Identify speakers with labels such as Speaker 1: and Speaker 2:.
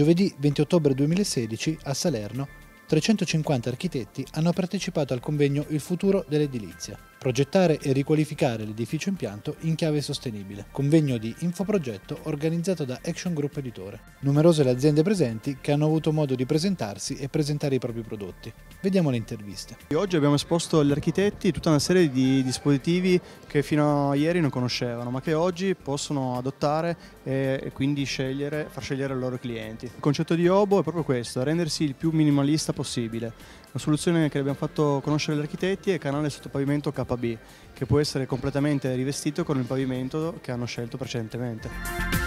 Speaker 1: Giovedì 20 ottobre 2016 a Salerno 350 architetti hanno partecipato al convegno Il futuro dell'edilizia. Progettare e riqualificare l'edificio impianto in chiave sostenibile. Convegno di infoprogetto organizzato da Action Group Editore. Numerose le aziende presenti che hanno avuto modo di presentarsi e presentare i propri prodotti. Vediamo le interviste.
Speaker 2: Oggi abbiamo esposto agli architetti tutta una serie di dispositivi che fino a ieri non conoscevano, ma che oggi possono adottare e quindi scegliere, far scegliere ai loro clienti. Il concetto di Obo è proprio questo, rendersi il più minimalista possibile. La soluzione che abbiamo fatto conoscere agli architetti è il canale sotto pavimento KB, che può essere completamente rivestito con il pavimento che hanno scelto precedentemente.